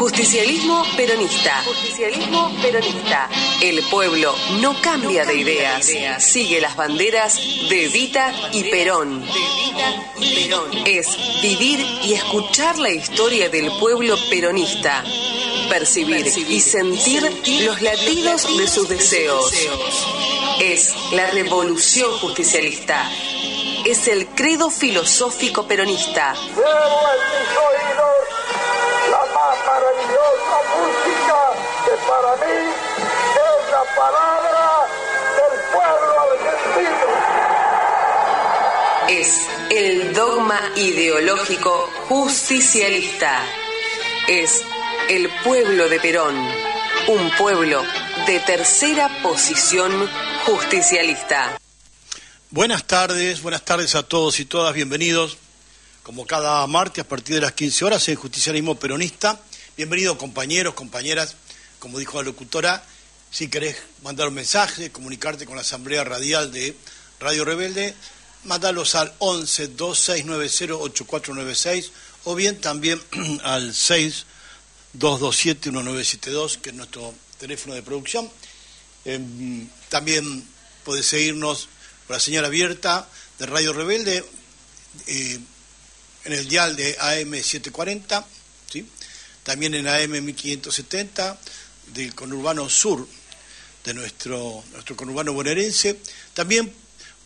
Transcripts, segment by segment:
Justicialismo peronista. Justicialismo peronista. El pueblo no cambia de ideas. Sigue las banderas de Vita y Perón. Es vivir y escuchar la historia del pueblo peronista. Percibir y sentir los latidos de sus deseos. Es la revolución justicialista. Es el credo filosófico peronista. Para mí es la palabra del pueblo argentino. Es el dogma ideológico justicialista. Es el pueblo de Perón, un pueblo de tercera posición justicialista. Buenas tardes, buenas tardes a todos y todas, bienvenidos como cada martes a partir de las 15 horas en Justicialismo Peronista. Bienvenidos compañeros, compañeras como dijo la locutora, si querés mandar un mensaje, comunicarte con la Asamblea Radial de Radio Rebelde, mandalos al 11 2690 8496 o bien también al 6227 1972, que es nuestro teléfono de producción. Em, también podés seguirnos por la señal abierta de Radio Rebelde eh, en el dial de AM 740, ¿sí? también en AM 1570 del conurbano sur de nuestro, nuestro conurbano bonaerense, también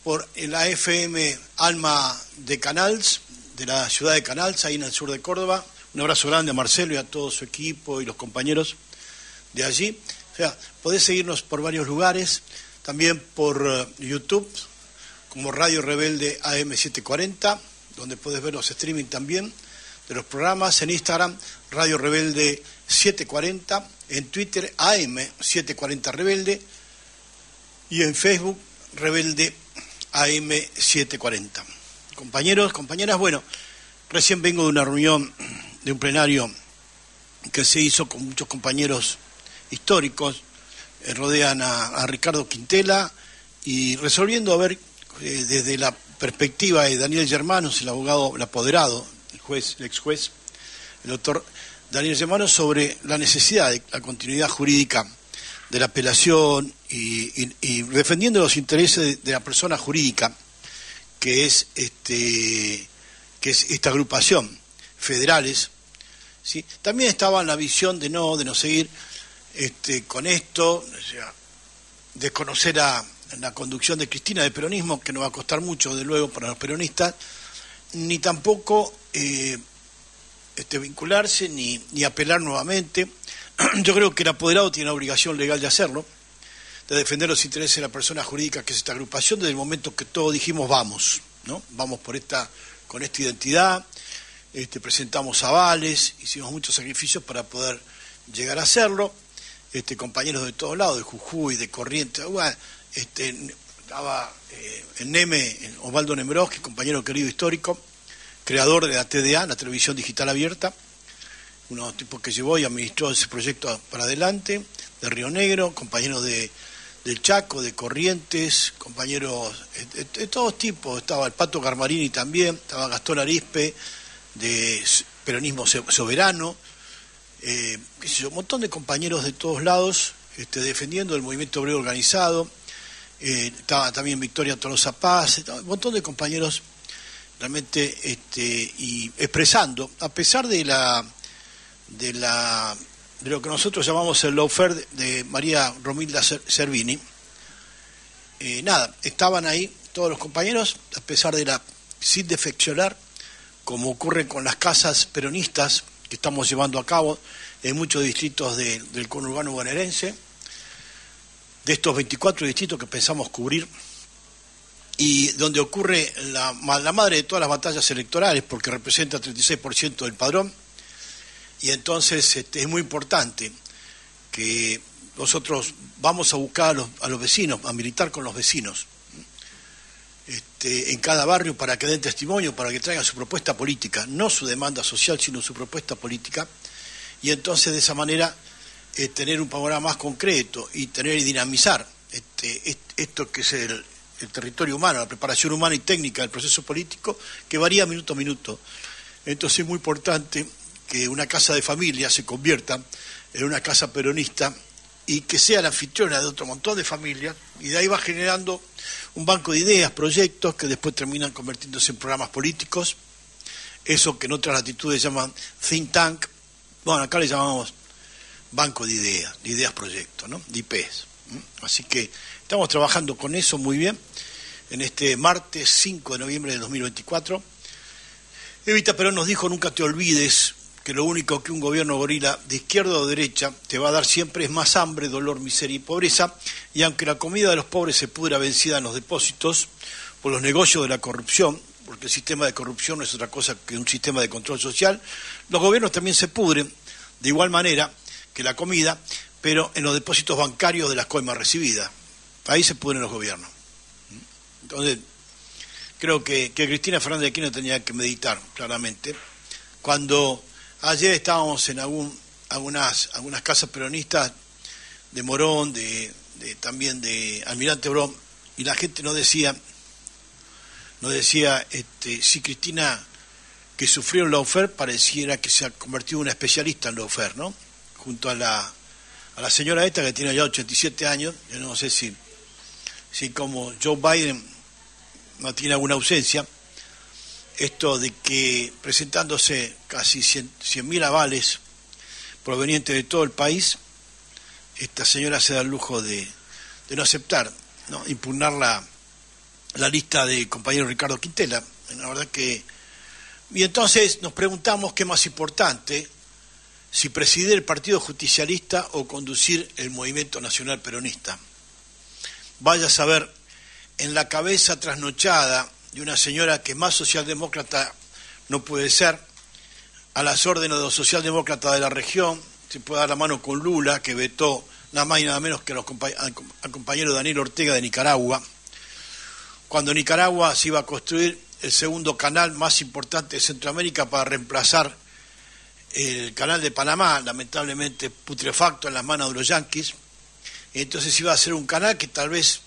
por la FM Alma de Canals, de la ciudad de Canals, ahí en el sur de Córdoba. Un abrazo grande a Marcelo y a todo su equipo y los compañeros de allí. O sea, podés seguirnos por varios lugares, también por eh, YouTube, como Radio Rebelde AM740, donde podés ver los streaming también de los programas, en Instagram, Radio Rebelde 740, en Twitter AM740 Rebelde y en Facebook Rebelde AM740. Compañeros, compañeras, bueno, recién vengo de una reunión, de un plenario que se hizo con muchos compañeros históricos, eh, rodean a, Ricardo Quintela y resolviendo a ver eh, desde la perspectiva de Daniel Germanos, el abogado, el apoderado, el juez, el ex juez, el doctor Daniel Germano sobre la necesidad de la continuidad jurídica de la apelación y, defendiendo los intereses de, la persona jurídica que es este que es esta agrupación federales ¿sí? también estaba en la visión de no de no seguir este, con esto desconocer a la conducción de Cristina de peronismo que no va a costar mucho de luego para los peronistas ni tampoco eh, este, vincularse ni, ni apelar nuevamente. Yo creo que el apoderado tiene la obligación legal de hacerlo, de defender los intereses de la persona jurídica que es esta agrupación desde el momento que todos dijimos vamos, ¿no? Vamos por esta, con esta identidad, este, presentamos avales, hicimos muchos sacrificios para poder llegar a hacerlo. Este, compañeros de todos lados, de Jujuy, de Corrientes, este, estaba eh, el Neme, Osvaldo Nembroski, compañero querido histórico, creador de la TDA, la televisión digital abierta, uno tipo que llevó y administró ese proyecto para adelante, de Río Negro, compañeros de, del Chaco, de Corrientes, compañeros de, todos tipos, estaba el Pato Garmarini también, estaba Gastón Arispe, de Peronismo Soberano, eh, un montón de compañeros de todos lados este, defendiendo el movimiento obrero organizado, eh, estaba también Victoria Tolosa Paz, un montón de compañeros realmente este, y expresando, a pesar de la de la de lo que nosotros llamamos el lawfare de María Romilda Servini, eh, nada, estaban ahí todos los compañeros, a pesar de la sin defeccionar, como ocurre con las casas peronistas que estamos llevando a cabo en muchos distritos del conurbano bonaerense, de estos 24 distritos que pensamos cubrir y donde ocurre la, madre de todas las batallas electorales porque representa el 36% del padrón y entonces este, es muy importante que nosotros vamos a buscar a los, a los vecinos, a militar con los vecinos este, en cada barrio para que den testimonio, para que traigan su propuesta política, no su demanda social, sino su propuesta política, y entonces de esa manera eh, tener un panorama más concreto y tener y dinamizar este, esto que es el, el territorio humano, la preparación humana y técnica del proceso político, que varía minuto a minuto. Entonces es muy importante que una casa de familia se convierta en una casa peronista y que sea la anfitriona de otro montón de familias, y de ahí va generando un banco de ideas, proyectos que después terminan convirtiéndose en programas políticos, eso que en otras latitudes llaman think tank, bueno, acá le llamamos banco de ideas, de ideas proyectos, ¿no? de IPs. Así que estamos trabajando con eso muy bien en este martes 5 de noviembre de 2024. Evita Perón nos dijo, nunca te olvides que lo único que un gobierno gorila de izquierda o derecha te va a dar siempre es más hambre, dolor, miseria y pobreza, y aunque la comida de los pobres se pudra vencida en los depósitos por los negocios de la corrupción, porque el sistema de corrupción no es otra cosa que un sistema de control social, los gobiernos también se pudren de igual manera que la comida, pero en los depósitos bancarios de las coimas recibidas. Ahí se pudren los gobiernos. Entonces, creo que, Cristina Fernández de Aquino tenía que meditar claramente. Cuando Ayer estábamos en algún, algunas, algunas casas peronistas de Morón, de, también de Almirante Brón, y la gente no decía, no decía, este, si Cristina que sufrió el lawfare pareciera que se ha convertido en una especialista en lawfare, ¿no? Junto a la, a la señora esta que tiene ya 87 años, yo no sé si, si como Joe Biden no tiene alguna ausencia, esto de que presentándose casi 100.000 avales provenientes de todo el país, esta señora se da el lujo de, no aceptar, ¿no? impugnar la, la lista de compañero Ricardo Quintela. La verdad que. Y entonces nos preguntamos qué más importante, si presidir el Partido Justicialista o conducir el Movimiento Nacional Peronista. Vaya a saber, en la cabeza trasnochada de una señora que más socialdemócrata no puede ser, a las órdenes de los socialdemócratas de la región, se puede dar la mano con Lula, que vetó nada más y nada menos que al compañero Daniel Ortega de Nicaragua, cuando Nicaragua se iba a construir el segundo canal más importante de Centroamérica para reemplazar el canal de Panamá, lamentablemente putrefacto en las manos de los yanquis, entonces iba a ser un canal que tal vez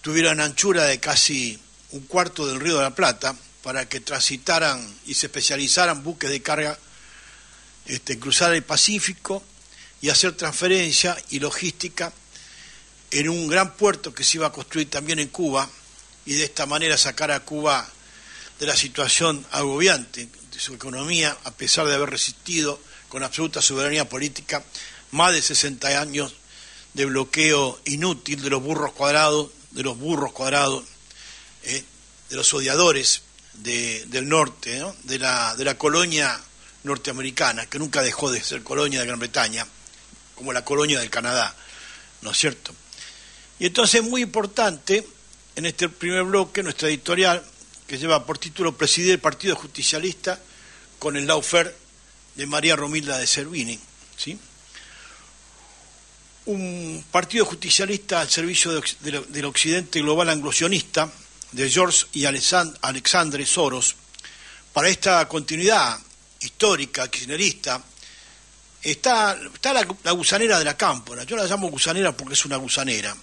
tuviera una anchura de casi un cuarto del Río de la Plata para que transitaran y se especializaran buques de carga este, cruzar el Pacífico y hacer transferencia y logística en un gran puerto que se iba a construir también en Cuba y de esta manera sacar a Cuba de la situación agobiante de su economía, a pesar de haber resistido con absoluta soberanía política más de 60 años de bloqueo inútil de los burros cuadrados, de los burros cuadrados ¿eh? de los odiadores del norte, de, la, de la colonia norteamericana, que nunca dejó de ser colonia de Gran Bretaña, como la colonia del Canadá, ¿no es cierto? Y entonces muy importante, en este primer bloque, nuestra editorial, que lleva por título Presidir el Partido Justicialista con el Laufer de María Romilda de Servini, ¿sí? Un partido justicialista al servicio del occidente global anglosionista, de George y Alexandre Soros para esta continuidad histórica, kirchnerista, está, está la, gusanera de la cámpora. Yo la llamo gusanera porque es una gusanera,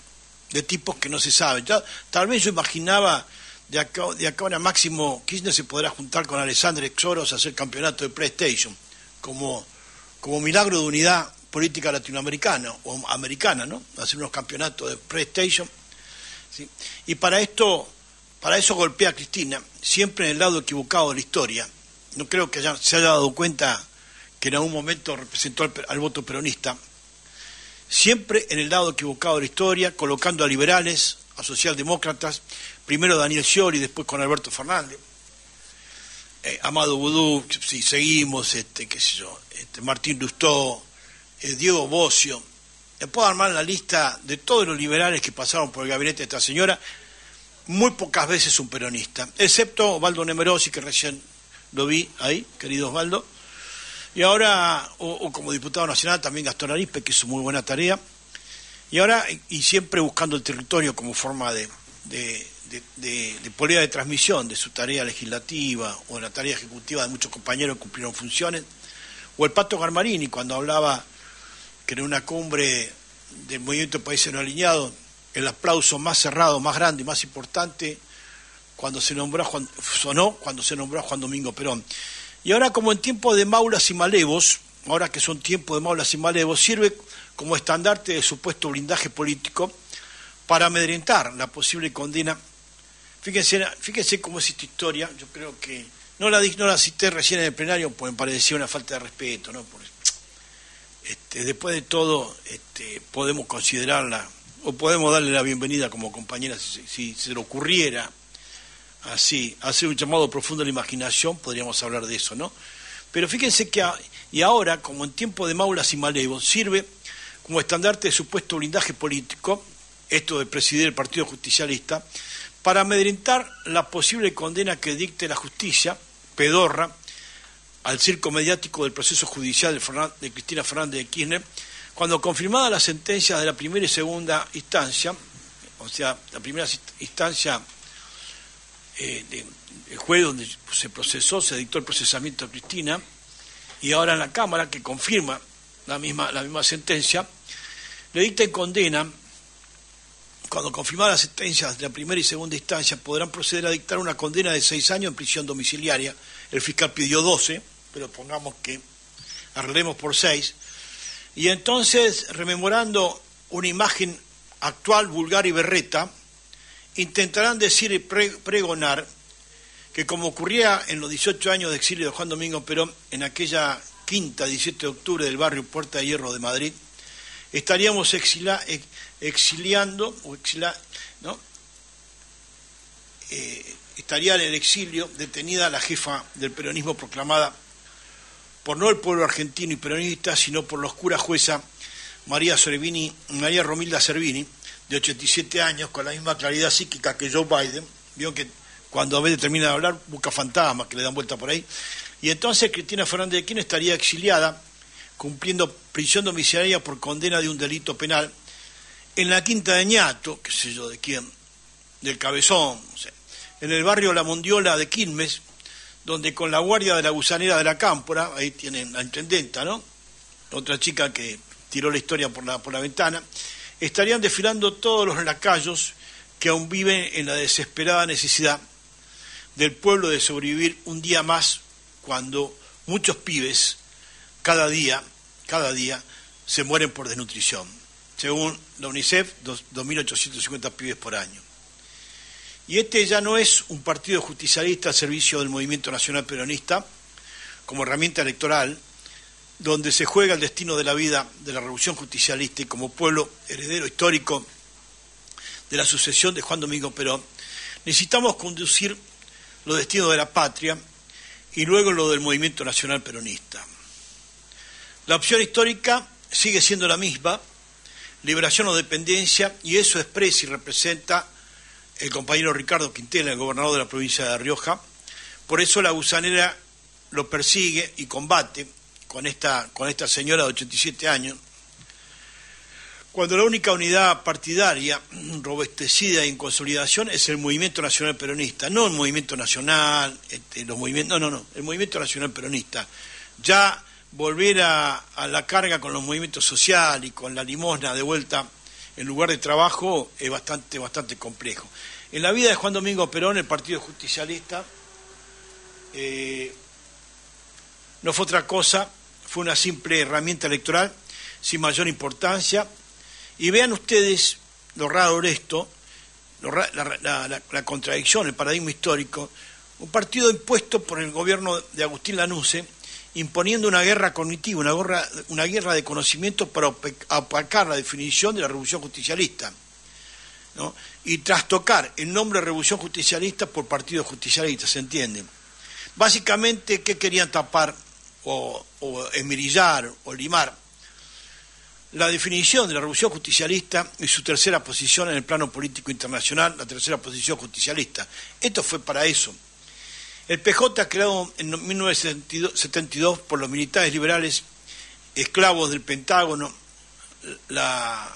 de tipos que no se saben. tal vez yo imaginaba de acá, de acá a máximo Kirchner se podrá juntar con Alexandre Soros a hacer campeonato de PlayStation, como, como milagro de unidad política latinoamericana o americana, ¿no? Hacer unos campeonatos de PlayStation. ¿sí? Y para esto para eso golpea a Cristina, siempre en el lado equivocado de la historia. No creo que se haya dado cuenta que en algún momento representó al, voto peronista. Siempre en el lado equivocado de la historia, colocando a liberales, a socialdemócratas, primero Daniel Scioli, después con Alberto Fernández. Eh, Amado Vudú, si seguimos, este, qué sé yo, este, Martín Lustó, eh, Diego Bocio. Le puedo armar la lista de todos los liberales que pasaron por el gabinete de esta señora, muy pocas veces un peronista, excepto Osvaldo Nemerosi, que recién lo vi ahí, querido Osvaldo, y ahora, o, como diputado nacional, también Gastón Arispe, que hizo muy buena tarea, y ahora, y siempre buscando el territorio como forma de, de, de, de, de transmisión de su tarea legislativa o de la tarea ejecutiva de muchos compañeros que cumplieron funciones, o el Pato Garmarini, cuando hablaba que en una cumbre del Movimiento de Países No Alineados, el aplauso más cerrado, más grande y más importante cuando se nombró Juan, sonó cuando se nombró Juan Domingo Perón. Y ahora como en tiempo de maulas y malevos, ahora que son tiempos de maulas y malevos, sirve como estandarte de supuesto blindaje político para amedrentar la posible condena. Fíjense, fíjense cómo es esta historia, yo creo que no la, no la cité recién en el plenario, pues me parecía una falta de respeto, ¿no? Este, después de todo, este, podemos considerarla, o podemos darle la bienvenida como compañera, si, se le ocurriera así, hacer un llamado profundo a la imaginación, podríamos hablar de eso, ¿no? Pero fíjense que, y ahora, como en tiempo de maulas y malevos, sirve como estandarte de supuesto blindaje político, esto de presidir el Partido Justicialista, para amedrentar la posible condena que dicte la justicia, pedorra, al circo mediático del proceso judicial de, Cristina Fernández de Kirchner, cuando confirmada la sentencia de la primera y segunda instancia, o sea, la primera instancia eh, del juez donde se procesó, se dictó el procesamiento a Cristina, y ahora en la Cámara, que confirma la misma, la misma sentencia, le dicta en condena cuando confirmadas las sentencias de la primera y segunda instancia, podrán proceder a dictar una condena de seis años en prisión domiciliaria. El fiscal pidió doce, pero pongamos que arreglemos por seis. Y entonces, rememorando una imagen actual, vulgar y berreta, intentarán decir y pregonar que como ocurría en los 18 años de exilio de Juan Domingo Perón, en aquella quinta 17 de octubre del barrio Puerta de Hierro de Madrid, estaríamos exiliando, o ¿no? Eh, estaría en el exilio, detenida la jefa del peronismo proclamada por no el pueblo argentino y peronista, sino por la oscura jueza María, María Romilda Servini, de 87 años, con la misma claridad psíquica que Joe Biden, vio que cuando a veces termina de hablar busca fantasmas que le dan vuelta por ahí, y entonces Cristina Fernández de Kirchner estaría exiliada cumpliendo prisión domiciliaria por condena de un delito penal en la quinta de Ñato, qué sé yo de quién, del Cabezón, en el barrio La Mondiola de Quilmes, donde con la guardia de la gusanera de la Cámpora, ahí tienen la intendenta, ¿no? Otra chica que tiró la historia por la, por la ventana, estarían desfilando todos los lacayos que aún viven en la desesperada necesidad del pueblo de sobrevivir un día más cuando muchos pibes cada día, cada día, se mueren por desnutrición. Según la UNICEF, 2.850 pibes por año. Y este ya no es un partido justicialista al servicio del movimiento nacional peronista, como herramienta electoral, donde se juega el destino de la vida de la revolución justicialista y como pueblo heredero histórico de la sucesión de Juan Domingo Perón, necesitamos conducir los destinos de la patria y luego lo del movimiento nacional peronista. La opción histórica sigue siendo la misma, liberación o dependencia, y eso expresa y representa el compañero Ricardo Quintela, el gobernador de la provincia de Rioja. Por eso la gusanera lo persigue y combate con esta, con esta señora de 87 años, cuando la única unidad partidaria robustecida y en consolidación es el movimiento nacional peronista, no el movimiento nacional, este, los movimientos, no, no, no, el movimiento nacional peronista. Ya volver a, la carga con los movimientos sociales y con la limosna de vuelta en lugar de trabajo es bastante, bastante complejo. En la vida de Juan Domingo Perón, el Partido Justicialista eh, no fue otra cosa, fue una simple herramienta electoral sin mayor importancia. Y vean ustedes lo raro de esto, la, la contradicción, el paradigma histórico. Un partido impuesto por el gobierno de Agustín Lanusse, imponiendo una guerra cognitiva, una guerra, una guerra de conocimiento para opacar la definición de la revolución justicialista. Y trastocar el nombre de revolución justicialista por partido justicialista, ¿se entiende? Básicamente, ¿qué querían tapar o, o esmirillar o limar? La definición de la revolución justicialista y su tercera posición en el plano político internacional, la tercera posición justicialista. Esto fue para eso el PJ, creado en 1972 por los militares liberales esclavos del Pentágono, la,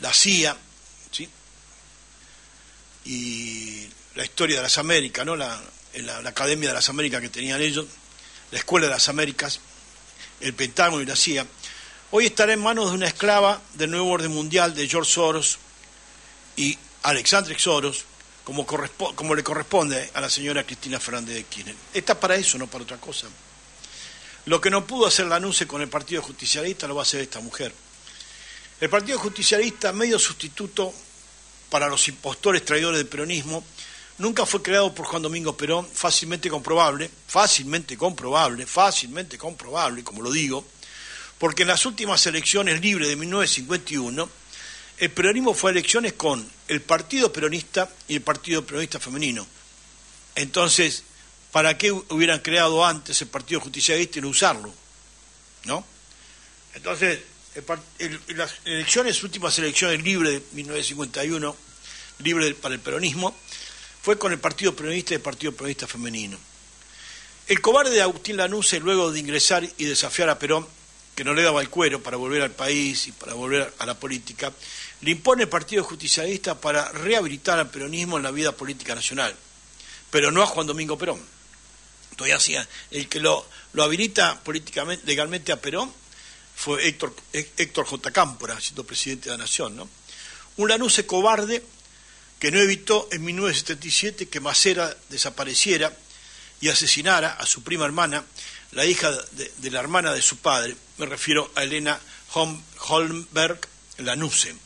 la CIA, y la historia de las Américas, ¿no? La, la, Academia de las Américas que tenían ellos, la Escuela de las Américas, el Pentágono y la CIA, hoy estará en manos de una esclava del nuevo orden mundial de George Soros y Alexandre Soros, como, como le corresponde a la señora Cristina Fernández de Kirchner. Está para eso, no para otra cosa. Lo que no pudo hacer la anuncio con el Partido Justicialista lo va a hacer esta mujer. El Partido Justicialista, medio sustituto para los impostores traidores del peronismo, nunca fue creado por Juan Domingo Perón, fácilmente comprobable, fácilmente comprobable, fácilmente comprobable, como lo digo, porque en las últimas elecciones libres de 1951, el peronismo fue a elecciones con el Partido Peronista y el Partido Peronista Femenino. Entonces, ¿para qué hubieran creado antes el Partido Justicialista y no usarlo? ¿No? Entonces, las elecciones, últimas elecciones libres de 1951, libres para el peronismo, fue con el Partido Peronista y el Partido Peronista Femenino. El cobarde de Agustín Lanuse, luego de ingresar y desafiar a Perón, que no le daba el cuero para volver al país y para volver a la política, le impone el Partido Justicialista para rehabilitar al peronismo en la vida política nacional, pero no a Juan Domingo Perón. Todavía hacía, el que lo, habilita políticamente, legalmente a Perón fue Héctor, Héctor J. Cámpora, siendo presidente de la Nación. Un Lanuse cobarde que no evitó en 1977 que Macera desapareciera y asesinara a su prima hermana, la hija de, la hermana de su padre, me refiero a Elena Holmberg Lanuse.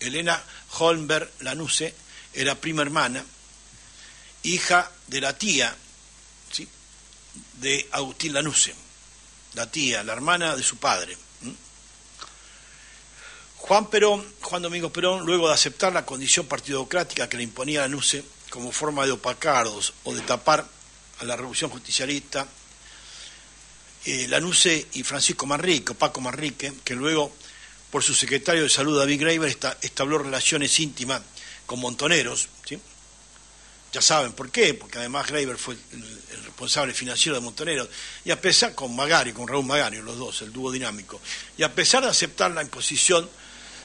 Elena Holmberg Lanuse era prima hermana, hija de la tía ¿sí? de Agustín Lanuse, la tía, la hermana de su padre. Juan Perón, Juan Domingo Perón, luego de aceptar la condición partidocrática que le imponía Lanuse como forma de opacar o de tapar a la revolución justicialista, eh, Lanuse y Francisco Manrique, Paco Manrique, que luego, por su secretario de salud David Graeber, establó relaciones íntimas con montoneros, ¿sí? ya saben por qué, porque además Graeber fue el, responsable financiero de Montoneros, y a pesar, con Magario, con Raúl Magario, los dos, el dúo dinámico, y a pesar de aceptar la imposición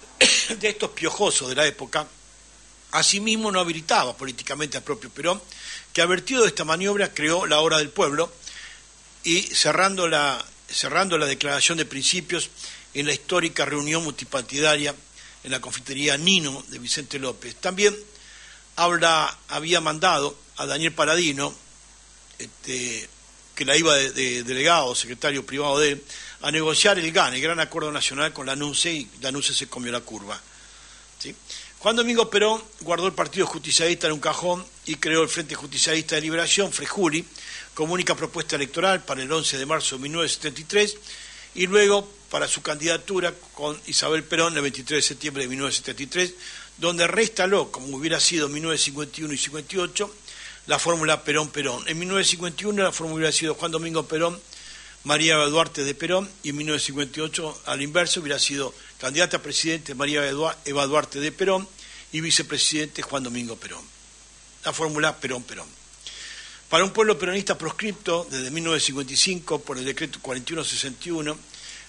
de estos piojosos de la época, asimismo no habilitaba políticamente al propio Perón, que advertido de esta maniobra creó la hora del pueblo y cerrando la, cerrando la declaración de principios en la histórica reunión multipartidaria en la confitería Nino de Vicente López. También habla, había mandado a Daniel Paradino, este, que la iba de, delegado, secretario privado de él, a negociar el GAN, el Gran Acuerdo Nacional con la NUCE, y la NUCE se comió la curva. ¿sí? Juan Domingo Perón guardó el Partido Justicialista en un cajón y creó el Frente Justicialista de Liberación, Frejuli, como única propuesta electoral para el 11 de marzo de 1973 y luego para su candidatura con Isabel Perón el 23 de septiembre de 1973, donde reinstaló, como hubiera sido en 1951 y 58, la fórmula Perón-Perón. En 1951 la fórmula hubiera sido Juan Domingo Perón, María Duarte de Perón, y en 1958, al inverso, hubiera sido candidata a presidente María Eva Duarte de Perón y vicepresidente Juan Domingo Perón. La fórmula Perón-Perón. Para un pueblo peronista proscripto desde 1955 por el decreto 4161,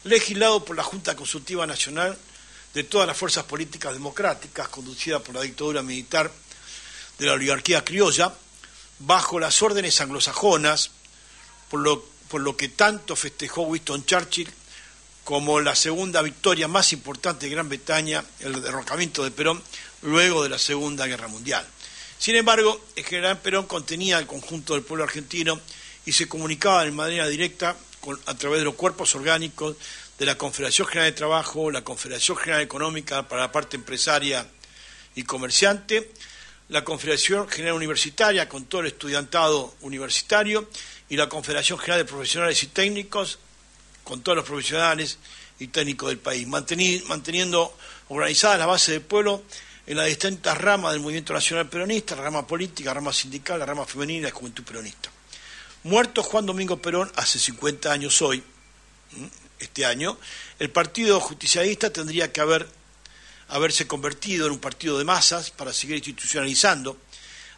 legislado por la Junta Consultiva Nacional de todas las fuerzas políticas democráticas, conducida por la dictadura militar de la oligarquía criolla, bajo las órdenes anglosajonas, por lo, que tanto festejó Winston Churchill como la segunda victoria más importante de Gran Bretaña, el derrocamiento de Perón, luego de la Segunda Guerra Mundial. Sin embargo, el general Perón contenía al conjunto del pueblo argentino y se comunicaba de manera directa a través de los cuerpos orgánicos de la Confederación General de Trabajo, la Confederación General Económica para la parte empresaria y comerciante, la Confederación General Universitaria con todo el estudiantado universitario y la Confederación General de Profesionales y Técnicos con todos los profesionales y técnicos del país, manteniendo organizadas las bases del pueblo en las distintas ramas del movimiento nacional peronista, la rama política, la rama sindical, la rama femenina y la juventud peronista. Muerto Juan Domingo Perón hace 50 años hoy, este año, el Partido Justicialista tendría que haber, haberse convertido en un partido de masas para seguir institucionalizando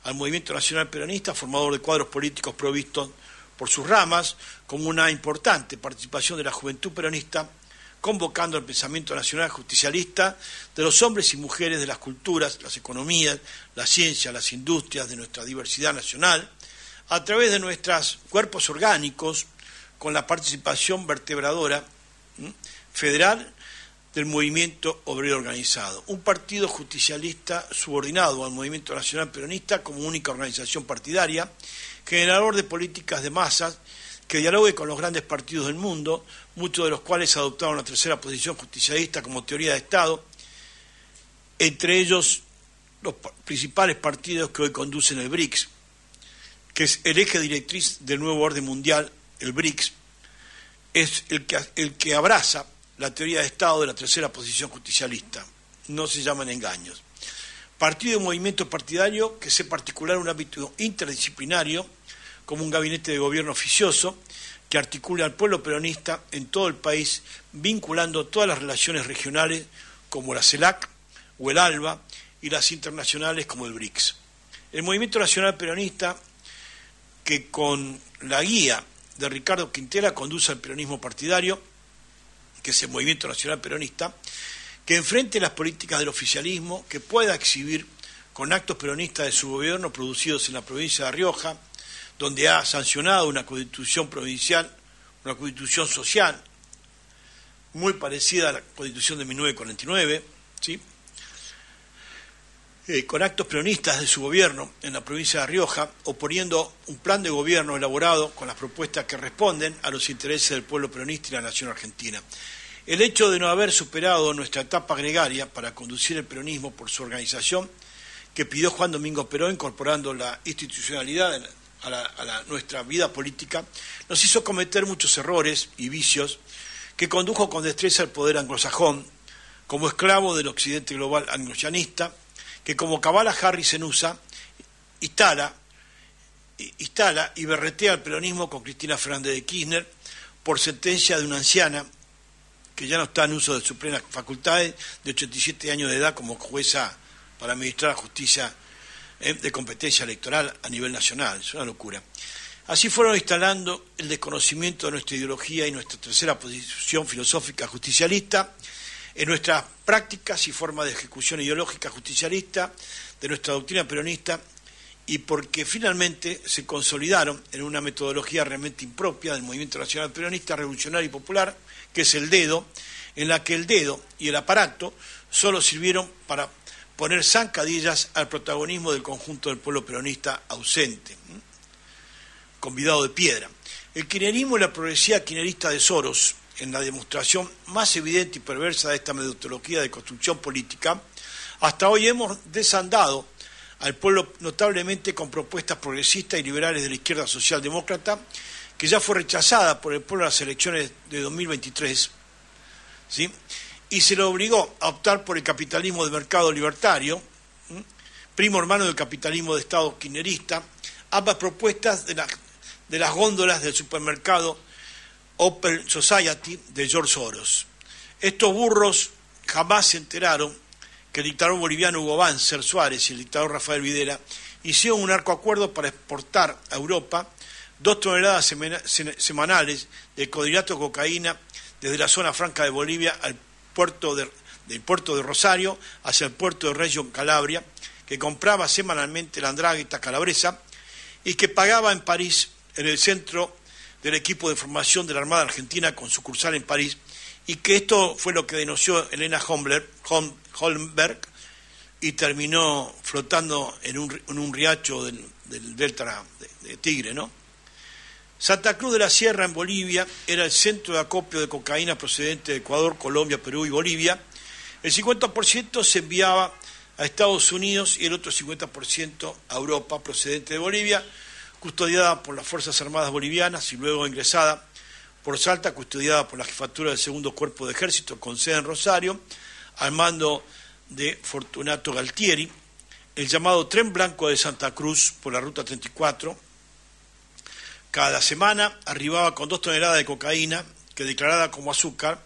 al movimiento nacional peronista, formador de cuadros políticos provistos por sus ramas, como una importante participación de la juventud peronista, convocando el pensamiento nacional justicialista de los hombres y mujeres de las culturas, las economías, la ciencia, las industrias, de nuestra diversidad nacional, a través de nuestros cuerpos orgánicos, con la participación vertebradora federal del movimiento obrero organizado, un partido justicialista subordinado al movimiento nacional peronista como única organización partidaria, generador de políticas de masas que dialogue con los grandes partidos del mundo, muchos de los cuales adoptaron la tercera posición justicialista como teoría de Estado, entre ellos los principales partidos que hoy conducen el BRICS, que es el eje directriz del nuevo orden mundial, el BRICS, es el que, el que abraza la teoría de Estado de la tercera posición justicialista. No se llaman engaños. Partido y movimiento partidario que se particular un ámbito interdisciplinario como un gabinete de gobierno oficioso que articula al pueblo peronista en todo el país, vinculando todas las relaciones regionales como la CELAC o el ALBA y las internacionales como el BRICS. El movimiento nacional peronista, que con la guía de Ricardo Quintela conduce al peronismo partidario, que es el movimiento nacional peronista, que enfrente las políticas del oficialismo, que pueda exhibir con actos peronistas de su gobierno producidos en la provincia de Rioja, donde ha sancionado una constitución provincial, una constitución social, muy parecida a la constitución de 1949, ¿sí? Eh, con actos peronistas de su gobierno en la provincia de Rioja, oponiendo un plan de gobierno elaborado con las propuestas que responden a los intereses del pueblo peronista y la nación argentina. El hecho de no haber superado nuestra etapa gregaria para conducir el peronismo por su organización, que pidió Juan Domingo Perón incorporando la institucionalidad a, nuestra vida política, nos hizo cometer muchos errores y vicios que condujo con destreza al poder anglosajón, como esclavo del occidente global anglosianista, que como cabala Harris en USA, instala, instala y berretea el peronismo con Cristina Fernández de Kirchner por sentencia de una anciana que ya no está en uso de sus plenas facultades, de 87 años de edad como jueza para administrar justicia eh, de competencia electoral a nivel nacional. Es una locura. Así fueron instalando el desconocimiento de nuestra ideología y nuestra tercera posición filosófica justicialista, en nuestras prácticas y formas de ejecución ideológica justicialista, de nuestra doctrina peronista, y porque finalmente se consolidaron en una metodología realmente impropia del movimiento nacional peronista, revolucionario y popular, que es el dedo, en la que el dedo y el aparato solo sirvieron para poner zancadillas al protagonismo del conjunto del pueblo peronista ausente, convidado de piedra. El kirchnerismo y la progresía kirchnerista de Soros, en la demostración más evidente y perversa de esta metodología de construcción política, hasta hoy hemos desandado al pueblo notablemente con propuestas progresistas y liberales de la izquierda socialdemócrata que ya fue rechazada por el pueblo en las elecciones de 2023, ¿sí? y se lo obligó a optar por el capitalismo de mercado libertario, primo hermano del capitalismo de Estado kirchnerista, ambas propuestas de, de las góndolas del supermercado Open Society de George Soros. Estos burros jamás se enteraron que el dictador boliviano Hugo Banzer Suárez y el dictador Rafael Videla hicieron un arco acuerdo para exportar a Europa dos toneladas semanales de codinato de cocaína desde la zona franca de Bolivia al puerto de, del puerto de Rosario hacia el puerto de Reggio Calabria, que compraba semanalmente la andráguita calabresa y que pagaba en París, en el centro del equipo de formación de la Armada Argentina con sucursal en París, y que esto fue lo que denunció Elena Holmberg y terminó flotando en un, en riacho del, delta de Tigre, ¿no? Santa Cruz de la Sierra, en Bolivia, era el centro de acopio de cocaína procedente de Ecuador, Colombia, Perú y Bolivia. El 50% se enviaba a Estados Unidos y el otro 50% a Europa, procedente de Bolivia, custodiada por las Fuerzas Armadas Bolivianas y luego ingresada por Salta, custodiada por la jefatura del Segundo Cuerpo de Ejército, con sede en Rosario, al mando de Fortunato Galtieri, el llamado Tren Blanco de Santa Cruz por la Ruta 34, cada semana arribaba con dos toneladas de cocaína que declarada como azúcar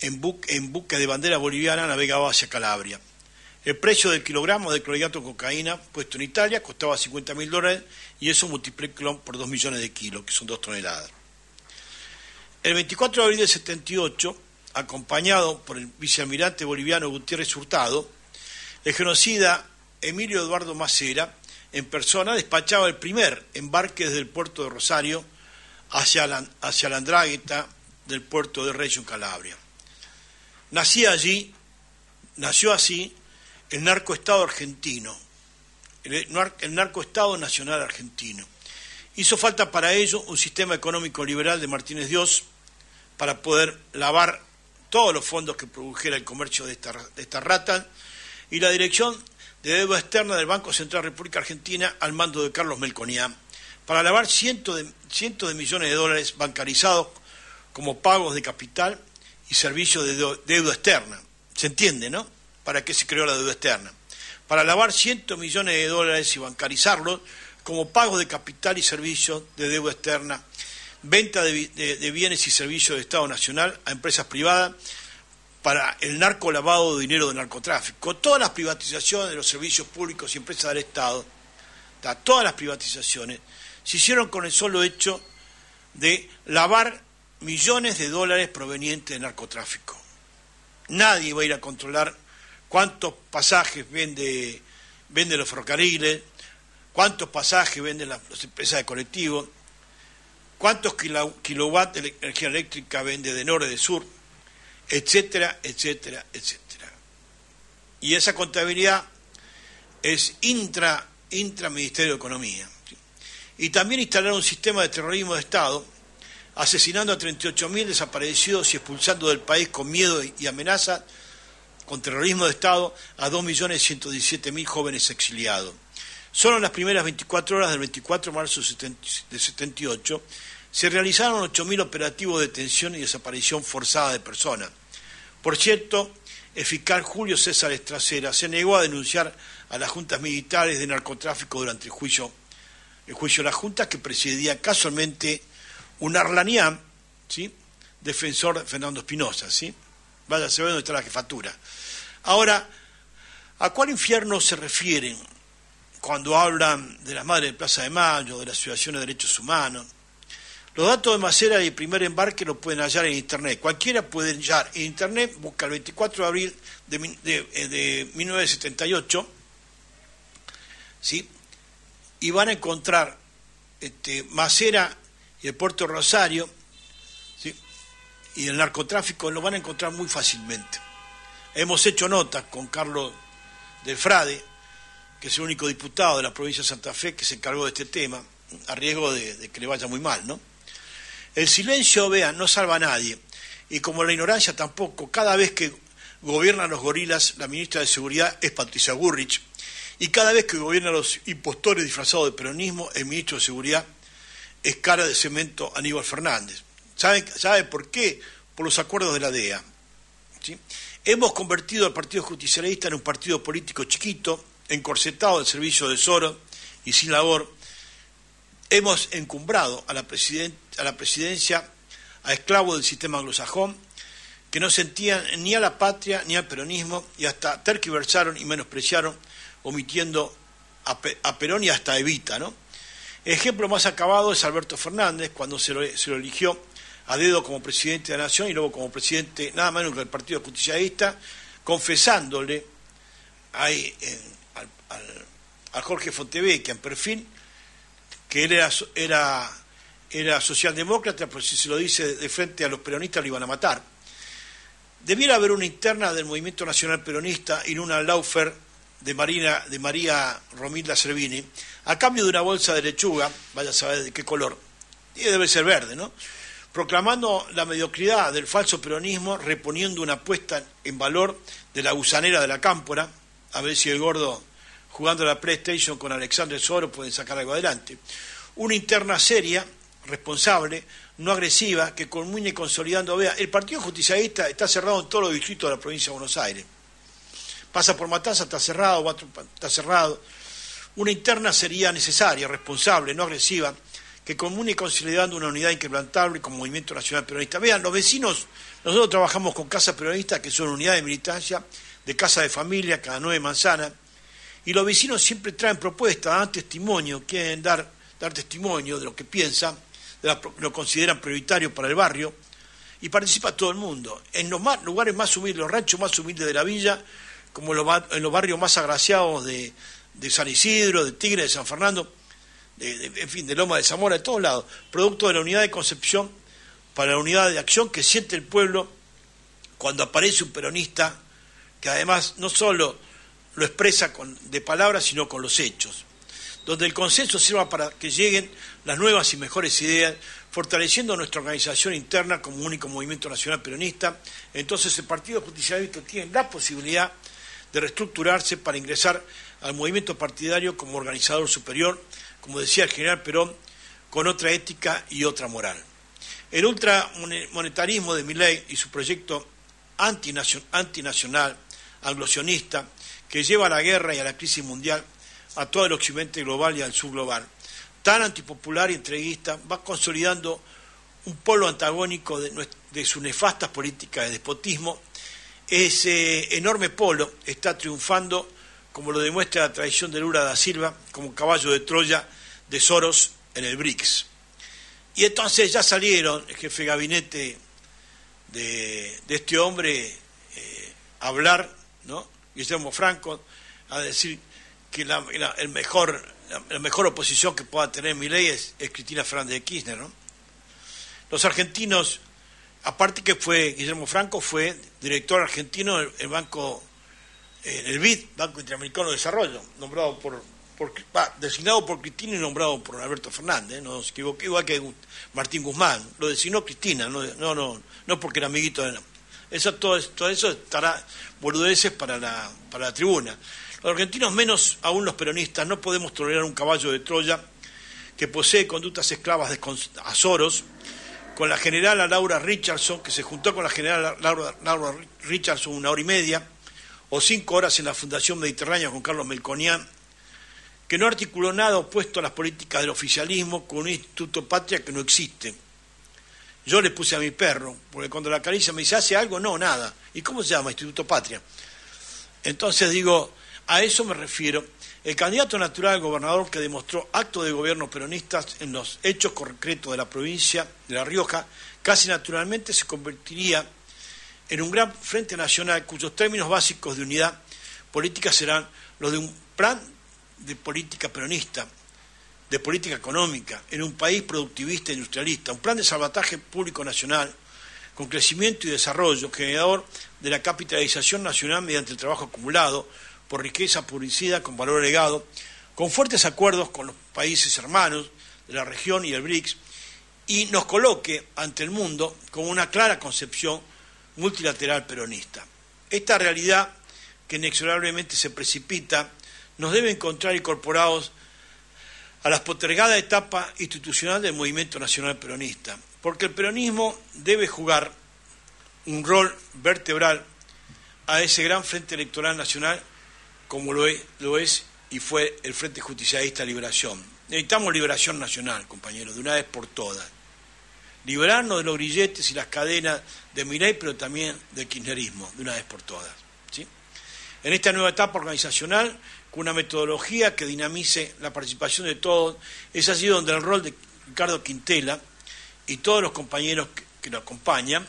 en, buque de bandera boliviana navegaba hacia Calabria. El precio del kilogramo de clorhidrato de cocaína puesto en Italia costaba 50 mil dólares y eso multiplicó por 2 millones de kilos, que son dos toneladas. El 24 de abril del 78, acompañado por el vicealmirante boliviano Gutiérrez Hurtado, el genocida Emilio Eduardo Macera en persona despachaba el primer embarque desde el puerto de Rosario hacia la, hacia la Andrágueta del puerto de Reggio Calabria. Nacía allí, nació así, el narcoestado argentino, el narcoestado nacional argentino. Hizo falta para ello un sistema económico liberal de Martínez Dios para poder lavar todos los fondos que produjera el comercio de esta, de rata y la dirección de deuda externa del Banco Central República Argentina al mando de Carlos Melconian para lavar cientos de, cientos de millones de dólares bancarizados como pagos de capital y servicios de deuda externa. ¿Se entiende, no? ¿Para qué se creó la deuda externa? Para lavar cientos millones de dólares y bancarizarlos como pagos de capital y servicios de deuda externa, venta de, bienes y servicios de Estado Nacional a empresas privadas para el narco lavado de dinero de narcotráfico. Todas las privatizaciones de los servicios públicos y empresas del Estado, todas las privatizaciones, se hicieron con el solo hecho de lavar millones de dólares provenientes de narcotráfico. Nadie va a ir a controlar cuántos pasajes vende, vende los ferrocarriles, cuántos pasajes venden las, empresas de colectivo, cuántos kilowatts de energía eléctrica vende de norte, de sur, etcétera, etcétera, etcétera. Y esa contabilidad es intra, intra Ministerio de Economía. Y también instalar un sistema de terrorismo de Estado, asesinando a 38.000 desaparecidos y expulsando del país con miedo y amenaza, con terrorismo de Estado, a 2.117.000 jóvenes exiliados. Solo en las primeras 24 horas del 24 de marzo de 78 se realizaron 8.000 operativos de detención y desaparición forzada de personas. Por cierto, el fiscal Julio César Estracera se negó a denunciar a las juntas militares de narcotráfico durante el juicio, el juicio de la junta que presidía casualmente un arlanián, ¿sí? defensor de Fernando Espinosa. ¿sí? Vaya a saber dónde está la jefatura. Ahora, ¿a cuál infierno se refieren cuando hablan de las madres de Plaza de Mayo, de las situaciones de derechos humanos. Los datos de Macera y el primer embarque los pueden hallar en Internet. Cualquiera puede hallar en Internet, busca el 24 de abril de, 1978, eh, ¿sí? y van a encontrar este, Macera y el puerto Rosario, y el narcotráfico lo van a encontrar muy fácilmente. Hemos hecho notas con Carlos del Frade, que es el único diputado de la provincia de Santa Fe que se encargó de este tema, a riesgo de, que le vaya muy mal, ¿no? El silencio, vean, no salva a nadie. Y como la ignorancia tampoco, cada vez que gobiernan los gorilas, la ministra de Seguridad es Patricia Burrich. Y cada vez que gobiernan los impostores disfrazados de peronismo, el ministro de Seguridad es cara de cemento Aníbal Fernández. ¿Saben, ¿Sabe por qué? Por los acuerdos de la DEA. Hemos convertido al Partido Justicialista en un partido político chiquito, encorsetado al servicio de Soro y sin labor, hemos encumbrado a la, a la presidencia a esclavos del sistema anglosajón, que no sentían ni a la patria ni al peronismo y hasta terquiversaron y menospreciaron, omitiendo a, Perón y hasta Evita. ¿no? ejemplo más acabado es Alberto Fernández, cuando se lo, se lo, eligió a dedo como presidente de la Nación y luego como presidente nada menos que del Partido Justicialista, confesándole ahí en, a Jorge Fontevecchia en perfil, que él era, era, era socialdemócrata, pero si se lo dice de frente a los peronistas lo iban a matar. Debiera haber una interna del Movimiento Nacional Peronista y una laufer de, Marina, de María Romilda Cervini, a cambio de una bolsa de lechuga, vaya a saber de qué color, debe ser verde, ¿no? Proclamando la mediocridad del falso peronismo, reponiendo una apuesta en valor de la gusanera de la cámpora, a ver si el gordo jugando la PlayStation con Alexander Soro pueden sacar algo adelante. Una interna seria, responsable, no agresiva, que conmuñe consolidando. Vea, el Partido Justicialista está cerrado en todos los distritos de la provincia de Buenos Aires. Pasa por Matanza, está cerrado, está cerrado. Una interna sería necesaria, responsable, no agresiva, que conmuñe consolidando una unidad inquebrantable como Movimiento Nacional Peronista. Vean, los vecinos, nosotros trabajamos con casas peronistas que son unidades de militancia, de casa de familia, cada nueve manzanas, y los vecinos siempre traen propuestas, dan testimonio, quieren dar, dar testimonio de lo que piensan, de lo consideran prioritario para el barrio, y participa todo el mundo. En los lugares más humildes, los ranchos más humildes de la villa, como en los barrios más agraciados de, San Isidro, de Tigre, de San Fernando, en fin, de Loma de Zamora, de todos lados, producto de la unidad de concepción para la unidad de acción que siente el pueblo cuando aparece un peronista que además no solo lo expresa con, de palabras, sino con los hechos, donde el consenso sirva para que lleguen las nuevas y mejores ideas, fortaleciendo nuestra organización interna como único movimiento nacional peronista, entonces el Partido Justicialista tiene la posibilidad de reestructurarse para ingresar al movimiento partidario como organizador superior, como decía el general Perón, con otra ética y otra moral. El ultramonetarismo de Milley y su proyecto antinacional, anglosionista, que lleva a la guerra y a la crisis mundial a todo el occidente global y al sur global, tan antipopular y entreguista, va consolidando un polo antagónico de, de sus nefastas políticas de despotismo. Ese enorme polo está triunfando, como lo demuestra la tradición de Lula da Silva, como caballo de Troya de Soros en el BRICS. Y entonces ya salieron el jefe de gabinete de, este hombre eh, a hablar, ¿no? Guillermo Franco, a decir que la, el mejor, la, mejor oposición que pueda tener mi ley es, Cristina Fernández de Kirchner, ¿no? Los argentinos, aparte que fue Guillermo Franco, fue director argentino del banco, en el BID, Banco Interamericano de Desarrollo, nombrado por designado por Cristina y nombrado por Alberto Fernández, no se equivoqué, igual que Martín Guzmán, lo designó Cristina, no, no, no, porque era amiguito de... Eso, todo, eso estará boludeces para la, para la tribuna. Los argentinos, menos aún los peronistas, no podemos tolerar un caballo de Troya que posee conductas esclavas de Soros, con la general Laura Richardson, que se juntó con la general Laura Richardson una hora y media, o cinco horas en la Fundación Mediterránea con Carlos Melconian, que no articuló nada opuesto a las políticas del oficialismo con un instituto patria que no existe. Yo le puse a mi perro, porque cuando la acaricia me dice, ¿hace algo? No, nada. ¿Y cómo se llama? Instituto Patria. Entonces digo, a eso me refiero. El candidato natural al gobernador que demostró actos de gobierno peronistas en los hechos concretos de la provincia de La Rioja, casi naturalmente se convertiría en un gran frente nacional cuyos términos básicos de unidad política serán los de un plan de política peronista, de política económica, en un país productivista e industrialista, un plan de salvataje público nacional con crecimiento y desarrollo, generador de la capitalización nacional mediante el trabajo acumulado por riqueza publicidad con valor agregado, con fuertes acuerdos con los países hermanos de la región y el BRICS, y nos coloque ante el mundo con una clara concepción multilateral peronista. Esta realidad que inexorablemente se precipita nos debe encontrar incorporados a la postergada etapa institucional del movimiento nacional peronista, porque el peronismo debe jugar un rol vertebral a ese gran frente electoral nacional como lo es, lo es y fue el Frente Justicialista Liberación. Necesitamos liberación nacional, compañeros, de una vez por todas. Liberarnos de los grilletes y las cadenas de Mirai, pero también del kirchnerismo, de una vez por todas. ¿sí? En esta nueva etapa organizacional con una metodología que dinamice la participación de todos. Es así donde el rol de Ricardo Quintela y todos los compañeros que, lo acompañan,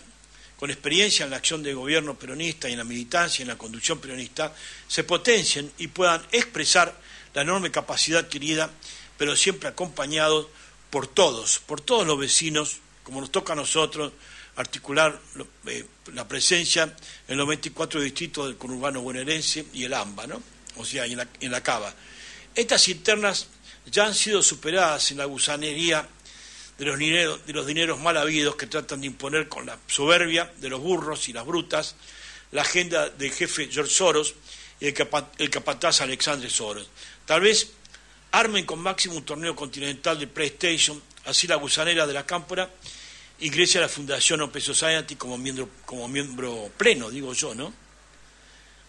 con experiencia en la acción de gobierno peronista y en la militancia y en la conducción peronista, se potencien y puedan expresar la enorme capacidad adquirida, pero siempre acompañados por todos, por todos los vecinos, como nos toca a nosotros articular eh, la presencia en los 24 distritos del conurbano bonaerense y el AMBA, ¿no? o sea, en la, en la cava. Estas internas ya han sido superadas en la gusanería de los, dineros, de los dineros mal habidos que tratan de imponer con la soberbia de los burros y las brutas la agenda del jefe George Soros y el, el capataz Alexandre Soros. Tal vez armen con máximo un torneo continental de PlayStation, así la gusanera de la cámpora ingrese a la Fundación Open Society como miembro, como miembro pleno, digo yo, ¿no?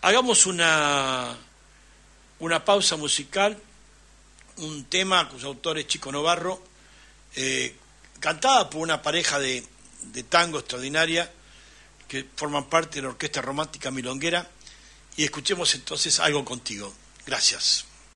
Hagamos una una pausa musical, un tema cuyo autor es Chico Novarro, eh, cantada por una pareja de, de tango extraordinaria que forman parte de la Orquesta Romántica Milonguera, y escuchemos entonces algo contigo. Gracias.